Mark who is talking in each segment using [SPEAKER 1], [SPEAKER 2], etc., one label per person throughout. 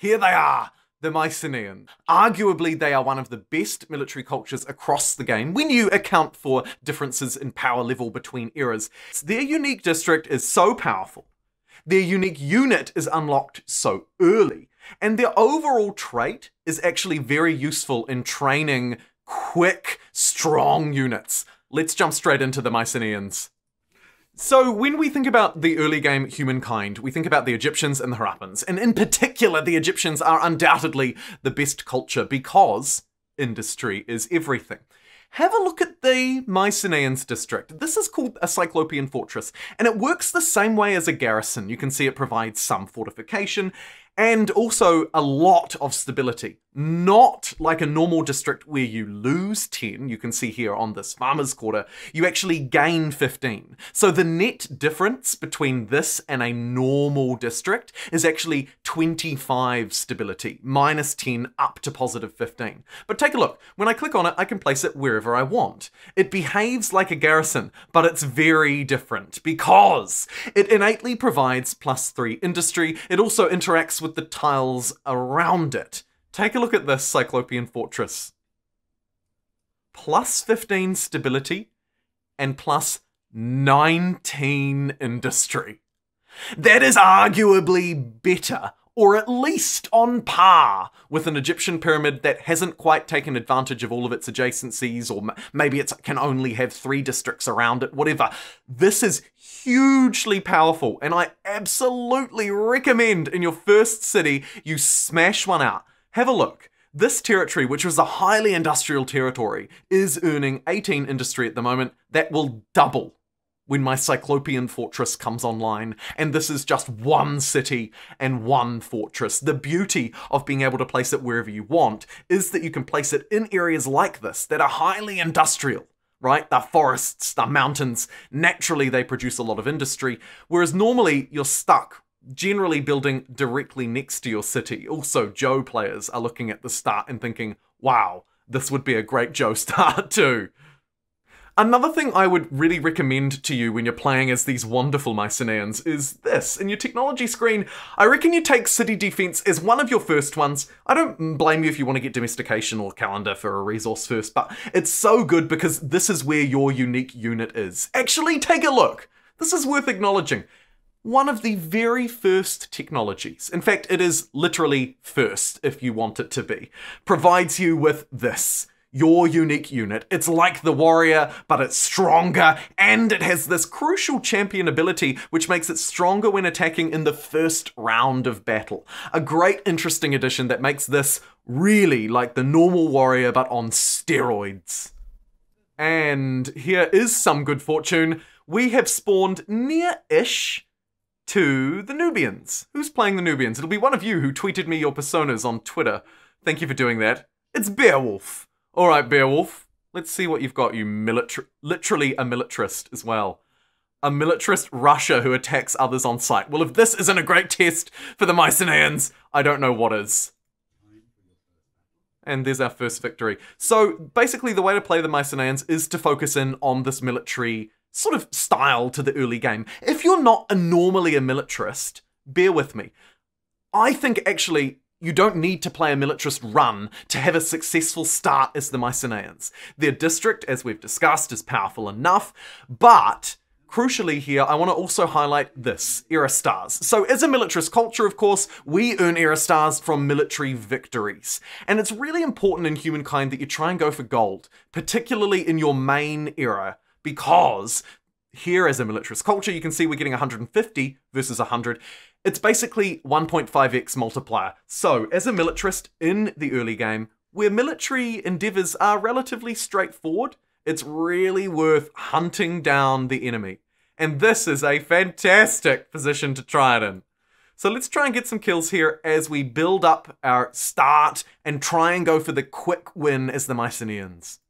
[SPEAKER 1] Here they are, the Mycenaean. Arguably, they are one of the best military cultures across the game when you account for differences in power level between eras. Their unique district is so powerful, their unique unit is unlocked so early, and their overall trait is actually very useful in training quick, strong units. Let's jump straight into the Mycenaeans. So, when we think about the early game humankind, we think about the Egyptians and the Harappans. And in particular, the Egyptians are undoubtedly the best culture because industry is everything. Have a look at the Mycenaeans district. This is called a Cyclopean fortress, and it works the same way as a garrison. You can see it provides some fortification and also a lot of stability. Not like a normal district where you lose 10, you can see here on this farmer's quarter, you actually gain 15. So the net difference between this and a normal district is actually 25 stability, minus 10 up to positive 15. But take a look, when I click on it, I can place it wherever I want. It behaves like a garrison, but it's very different because it innately provides plus 3 industry, it also interacts with with the tiles around it. Take a look at this Cyclopean Fortress. Plus 15 stability and plus 19 industry. That is arguably better, or at least on par, with an Egyptian pyramid that hasn't quite taken advantage of all of its adjacencies, or maybe it can only have three districts around it, whatever. This is hugely powerful, and I absolutely recommend in your first city you smash one out. Have a look. This territory, which was a highly industrial territory, is earning 18 industry at the moment. That will double when my Cyclopean fortress comes online, and this is just one city and one fortress. The beauty of being able to place it wherever you want is that you can place it in areas like this that are highly industrial right? The forests, the mountains, naturally they produce a lot of industry, whereas normally you're stuck generally building directly next to your city. Also, Zhou players are looking at the start and thinking, wow, this would be a great Zhou start too. Another thing I would really recommend to you when you're playing as these wonderful Mycenaeans is this. In your technology screen, I reckon you take City Defense as one of your first ones. I don't blame you if you want to get Domestication or Calendar for a resource first, but it's so good because this is where your unique unit is. Actually, take a look. This is worth acknowledging. One of the very first technologies, in fact, it is literally first if you want it to be, provides you with this your unique unit. It's like the warrior, but it's stronger, and it has this crucial champion ability which makes it stronger when attacking in the first round of battle. A great interesting addition that makes this really like the normal warrior but on steroids. And here is some good fortune. We have spawned near-ish to the Nubians. Who's playing the Nubians? It'll be one of you who tweeted me your personas on Twitter. Thank you for doing that. It's Beowulf. All right, Beowulf. Let's see what you've got, you military, literally a militarist as well. A militarist Russia who attacks others on sight. Well, if this isn't a great test for the Mycenaeans, I don't know what is. And there's our first victory. So basically the way to play the Mycenaeans is to focus in on this military sort of style to the early game. If you're not a normally a militarist, bear with me. I think actually you don't need to play a militarist run to have a successful start as the Mycenaeans. Their district, as we've discussed, is powerful enough, but Crucially here, I want to also highlight this, era stars. So as a militarist culture, of course, we earn era stars from military victories. And it's really important in humankind that you try and go for gold, particularly in your main era, because here as a militarist culture, you can see we're getting 150 versus 100. It's basically 1.5x multiplier. So, as a militarist in the early game, where military endeavors are relatively straightforward, it's really worth hunting down the enemy. And this is a fantastic position to try it in. So let's try and get some kills here as we build up our start and try and go for the quick win as the Mycenaeans.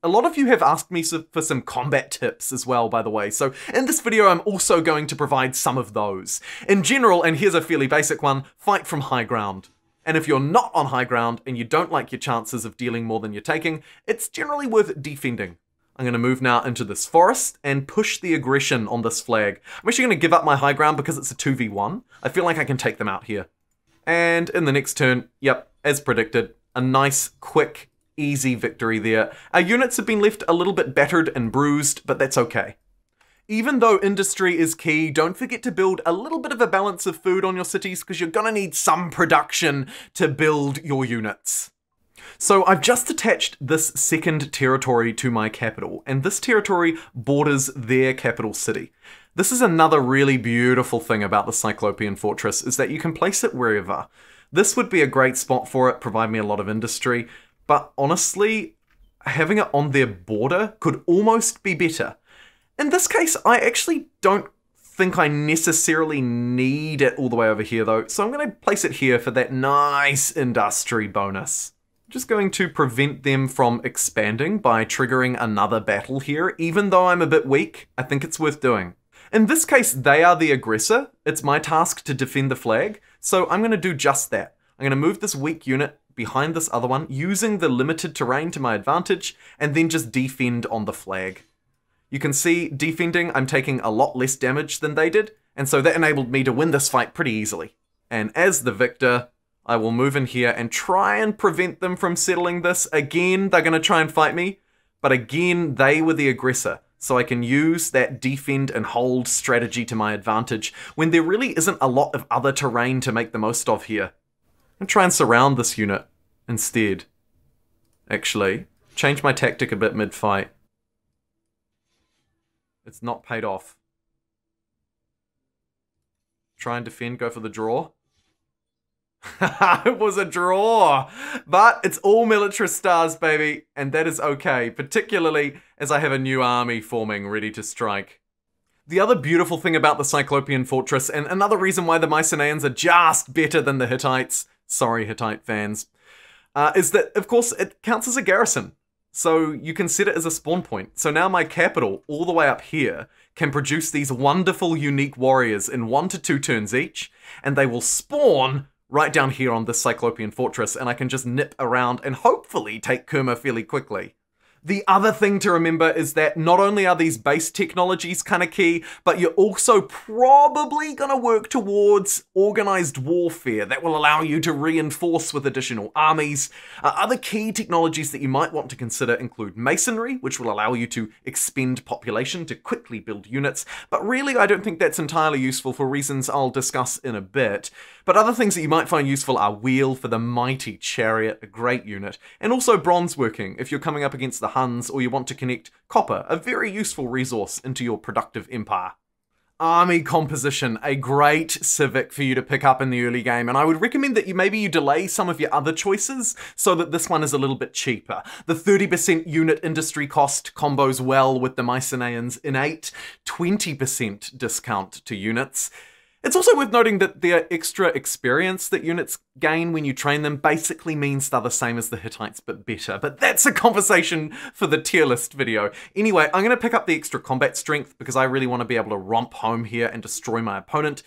[SPEAKER 1] A lot of you have asked me for some combat tips as well, by the way, so in this video I'm also going to provide some of those. In general, and here's a fairly basic one, fight from high ground. And if you're not on high ground and you don't like your chances of dealing more than you're taking, it's generally worth defending. I'm going to move now into this forest and push the aggression on this flag. I'm actually going to give up my high ground because it's a 2v1. I feel like I can take them out here. And in the next turn, yep, as predicted, a nice, quick, easy victory there. Our units have been left a little bit battered and bruised, but that's okay. Even though industry is key, don't forget to build a little bit of a balance of food on your cities because you're gonna need some production to build your units. So I've just attached this second territory to my capital, and this territory borders their capital city. This is another really beautiful thing about the Cyclopean Fortress, is that you can place it wherever. This would be a great spot for it, provide me a lot of industry, but honestly, having it on their border could almost be better. In this case, I actually don't think I necessarily need it all the way over here though, so I'm going to place it here for that nice industry bonus. Just going to prevent them from expanding by triggering another battle here, even though I'm a bit weak, I think it's worth doing. In this case, they are the aggressor. It's my task to defend the flag, so I'm going to do just that. I'm going to move this weak unit behind this other one, using the limited terrain to my advantage, and then just defend on the flag. You can see, defending, I'm taking a lot less damage than they did, and so that enabled me to win this fight pretty easily. And as the victor, I will move in here and try and prevent them from settling this. Again, they're going to try and fight me, but again, they were the aggressor. So I can use that defend and hold strategy to my advantage when there really isn't a lot of other terrain to make the most of here. I'm try and surround this unit instead. Actually, change my tactic a bit mid-fight. It's not paid off. Try and defend, go for the draw. it was a draw, but it's all militarist stars, baby, and that is okay, particularly as I have a new army forming ready to strike. The other beautiful thing about the Cyclopean Fortress, and another reason why the Mycenaeans are just better than the Hittites, sorry Hittite fans, uh, is that, of course, it counts as a garrison. So you can set it as a spawn point. So now my capital, all the way up here, can produce these wonderful unique warriors in one to two turns each, and they will spawn right down here on this Cyclopean fortress, and I can just nip around and hopefully take Kerma fairly quickly. The other thing to remember is that not only are these base technologies kind of key, but you're also probably going to work towards organized warfare that will allow you to reinforce with additional armies. Uh, other key technologies that you might want to consider include masonry, which will allow you to expend population to quickly build units, but really I don't think that's entirely useful for reasons I'll discuss in a bit. But other things that you might find useful are wheel for the mighty chariot, a great unit, and also bronze working if you're coming up against the Huns or you want to connect copper, a very useful resource, into your productive empire. Army composition, a great civic for you to pick up in the early game, and I would recommend that you maybe you delay some of your other choices so that this one is a little bit cheaper. The 30% unit industry cost combos well with the Mycenaeans' innate 20% discount to units. It's also worth noting that the extra experience that units gain when you train them basically means they're the same as the Hittites but better, but that's a conversation for the tier list video. Anyway, I'm going to pick up the extra combat strength because I really want to be able to romp home here and destroy my opponent.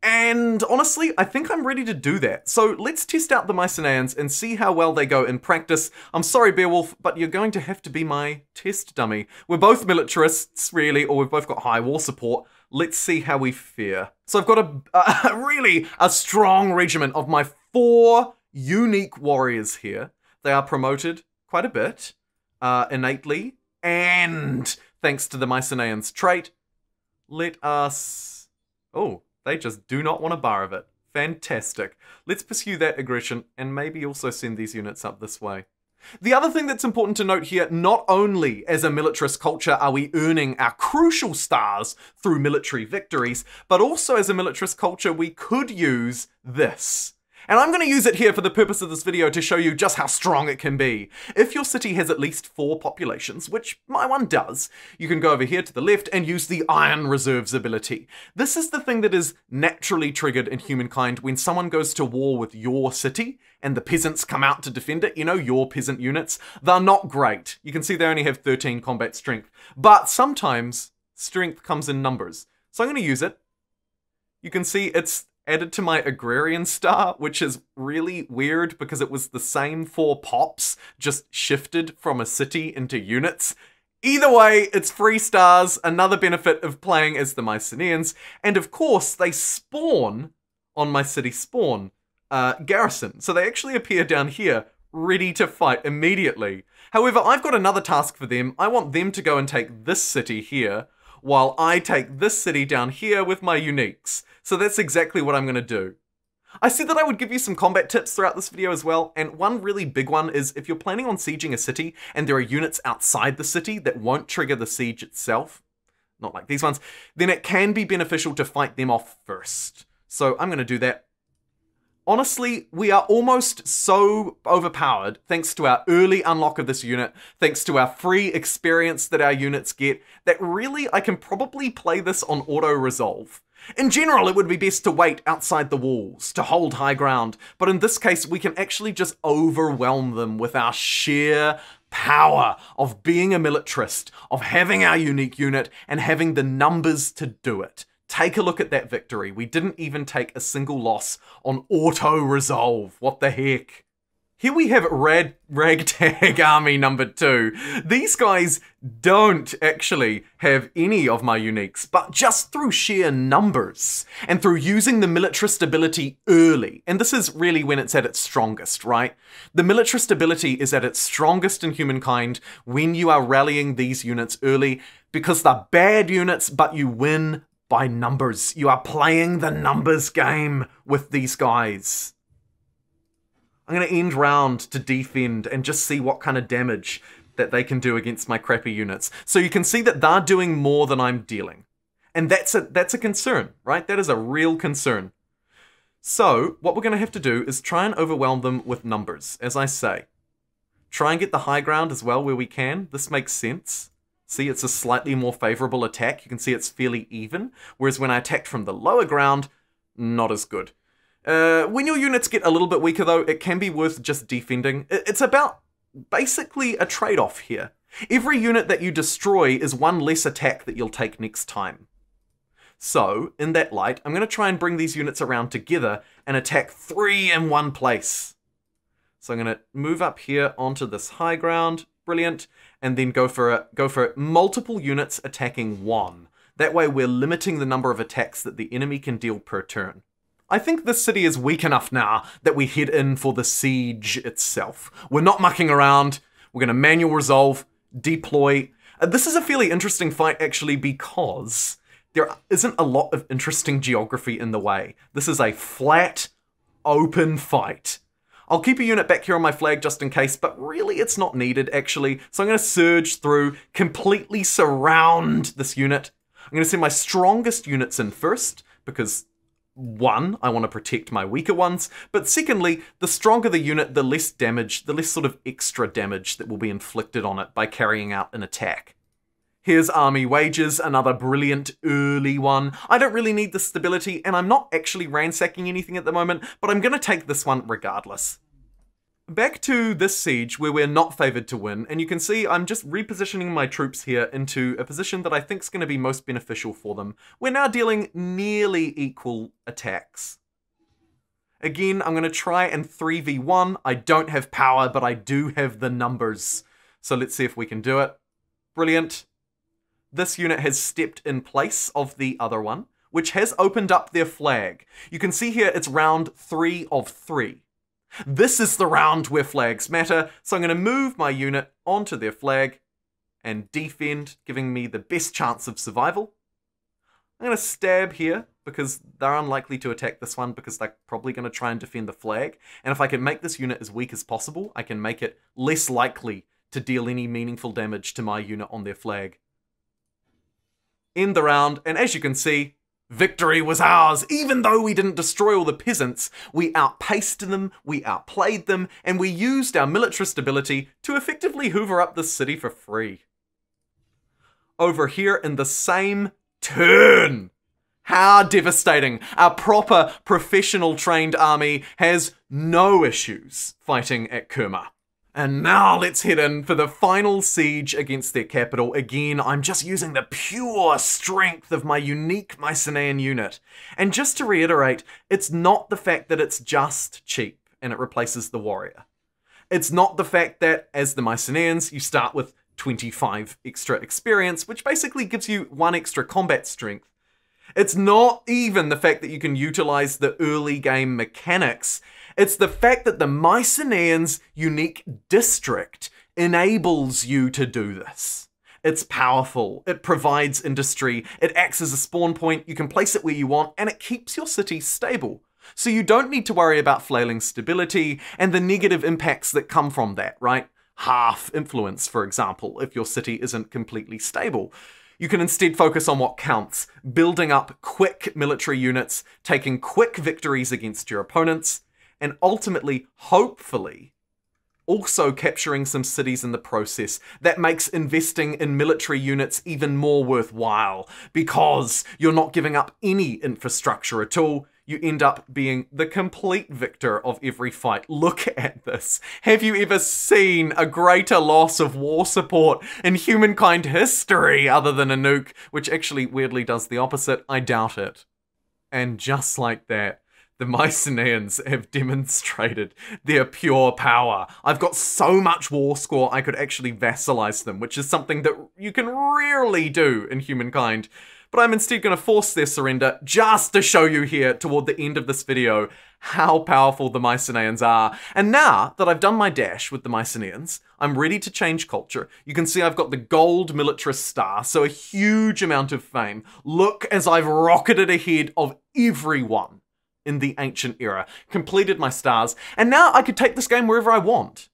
[SPEAKER 1] And honestly, I think I'm ready to do that. So let's test out the Mycenaeans and see how well they go in practice. I'm sorry, Beowulf, but you're going to have to be my test dummy. We're both militarists, really, or we've both got high war support. Let's see how we fare. So I've got a, a really a strong regiment of my four unique warriors here. They are promoted quite a bit, uh, innately, and thanks to the Mycenaeans trait. Let us... Oh, they just do not want a bar of it. Fantastic. Let's pursue that aggression and maybe also send these units up this way. The other thing that's important to note here, not only as a militarist culture are we earning our crucial stars through military victories, but also as a militarist culture we could use this. And I'm going to use it here for the purpose of this video to show you just how strong it can be. If your city has at least four populations, which my one does, you can go over here to the left and use the Iron Reserves ability. This is the thing that is naturally triggered in humankind when someone goes to war with your city and the peasants come out to defend it, you know, your peasant units. They're not great. You can see they only have 13 combat strength. But sometimes strength comes in numbers. So I'm going to use it. You can see it's added to my agrarian star, which is really weird because it was the same four pops, just shifted from a city into units. Either way, it's free stars, another benefit of playing as the Mycenaeans, and of course, they spawn on my city spawn. uh, garrison. So they actually appear down here, ready to fight immediately. However, I've got another task for them. I want them to go and take this city here, while I take this city down here with my uniques. So that's exactly what I'm going to do. I said that I would give you some combat tips throughout this video as well, and one really big one is if you're planning on sieging a city and there are units outside the city that won't trigger the siege itself, not like these ones, then it can be beneficial to fight them off first. So I'm going to do that Honestly, we are almost so overpowered thanks to our early unlock of this unit, thanks to our free experience that our units get, that really I can probably play this on auto-resolve. In general, it would be best to wait outside the walls, to hold high ground, but in this case we can actually just overwhelm them with our sheer power of being a militarist, of having our unique unit, and having the numbers to do it. Take a look at that victory. We didn't even take a single loss on auto resolve. What the heck? Here we have Red Ragtag Army number two. These guys don't actually have any of my uniques, but just through sheer numbers and through using the militarist ability early. And this is really when it's at its strongest, right? The militarist ability is at its strongest in humankind when you are rallying these units early because they're bad units, but you win by numbers. You are playing the numbers game with these guys. I'm going to end round to defend and just see what kind of damage that they can do against my crappy units. So you can see that they're doing more than I'm dealing. And that's a, that's a concern, right? That is a real concern. So what we're going to have to do is try and overwhelm them with numbers, as I say. Try and get the high ground as well where we can. This makes sense. See, it's a slightly more favorable attack. You can see it's fairly even, whereas when I attacked from the lower ground, not as good. Uh, when your units get a little bit weaker though, it can be worth just defending. It's about basically a trade-off here. Every unit that you destroy is one less attack that you'll take next time. So, in that light, I'm going to try and bring these units around together and attack three in one place. So I'm going to move up here onto this high ground, brilliant, and then go for a, go for multiple units attacking one. That way we're limiting the number of attacks that the enemy can deal per turn. I think this city is weak enough now that we head in for the siege itself. We're not mucking around, we're going to manual resolve, deploy. Uh, this is a fairly interesting fight actually because there isn't a lot of interesting geography in the way. This is a flat, open fight. I'll keep a unit back here on my flag just in case, but really it's not needed actually. So I'm going to surge through, completely surround this unit. I'm going to send my strongest units in first, because one, I want to protect my weaker ones, but secondly, the stronger the unit, the less damage, the less sort of extra damage that will be inflicted on it by carrying out an attack. Here's Army Wages, another brilliant early one. I don't really need the stability, and I'm not actually ransacking anything at the moment, but I'm going to take this one regardless. Back to this siege where we're not favoured to win, and you can see I'm just repositioning my troops here into a position that I think is going to be most beneficial for them. We're now dealing nearly equal attacks. Again, I'm going to try and 3v1. I don't have power, but I do have the numbers. So let's see if we can do it. Brilliant. This unit has stepped in place of the other one, which has opened up their flag. You can see here it's round three of three. This is the round where flags matter, so I'm going to move my unit onto their flag and defend, giving me the best chance of survival. I'm going to stab here because they're unlikely to attack this one because they're probably going to try and defend the flag. And if I can make this unit as weak as possible, I can make it less likely to deal any meaningful damage to my unit on their flag. End the round, and as you can see, Victory was ours, even though we didn't destroy all the peasants. We outpaced them, we outplayed them, and we used our militarist ability to effectively hoover up the city for free. Over here in the same turn. How devastating. Our proper professional trained army has no issues fighting at Kerma. And now let's head in for the final siege against their capital. Again, I'm just using the pure strength of my unique Mycenaean unit. And just to reiterate, it's not the fact that it's just cheap and it replaces the warrior. It's not the fact that, as the Mycenaeans, you start with 25 extra experience, which basically gives you one extra combat strength. It's not even the fact that you can utilize the early game mechanics It's the fact that the Mycenaeans' unique district enables you to do this. It's powerful, it provides industry, it acts as a spawn point, you can place it where you want, and it keeps your city stable. So you don't need to worry about flailing stability and the negative impacts that come from that, right? Half influence, for example, if your city isn't completely stable. You can instead focus on what counts, building up quick military units, taking quick victories against your opponents, and ultimately, hopefully, also capturing some cities in the process. That makes investing in military units even more worthwhile because you're not giving up any infrastructure at all. You end up being the complete victor of every fight. Look at this. Have you ever seen a greater loss of war support in humankind history other than a nuke, which actually weirdly does the opposite? I doubt it. And just like that, the Mycenaeans have demonstrated their pure power. I've got so much war score I could actually vassalize them, which is something that you can rarely do in humankind. But I'm instead going to force their surrender just to show you here toward the end of this video how powerful the Mycenaeans are. And now that I've done my dash with the Mycenaeans, I'm ready to change culture. You can see I've got the gold militarist star, so a huge amount of fame. Look as I've rocketed ahead of everyone in the ancient era, completed my stars, and now I could take this game wherever I want.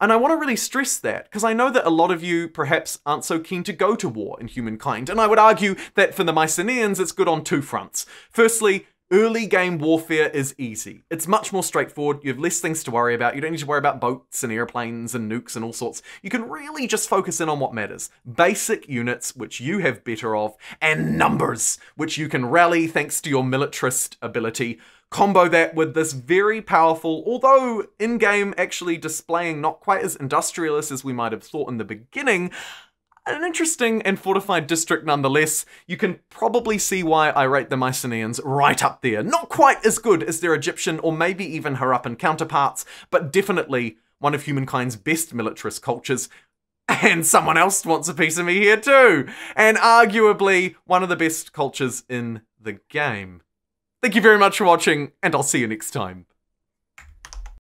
[SPEAKER 1] And I want to really stress that, because I know that a lot of you perhaps aren't so keen to go to war in humankind, and I would argue that for the Mycenaeans it's good on two fronts. Firstly, Early game warfare is easy. It's much more straightforward. You have less things to worry about. You don't need to worry about boats and airplanes and nukes and all sorts. You can really just focus in on what matters. Basic units, which you have better of, and numbers, which you can rally thanks to your militarist ability. Combo that with this very powerful, although in-game actually displaying not quite as industrialist as we might have thought in the beginning, an interesting and fortified district nonetheless. You can probably see why I rate the Mycenaeans right up there. Not quite as good as their Egyptian or maybe even Harappan counterparts, but definitely one of humankind's best militarist cultures. And someone else wants a piece of me here too. And arguably one of the best cultures in the game. Thank you very much for watching, and I'll see you next time.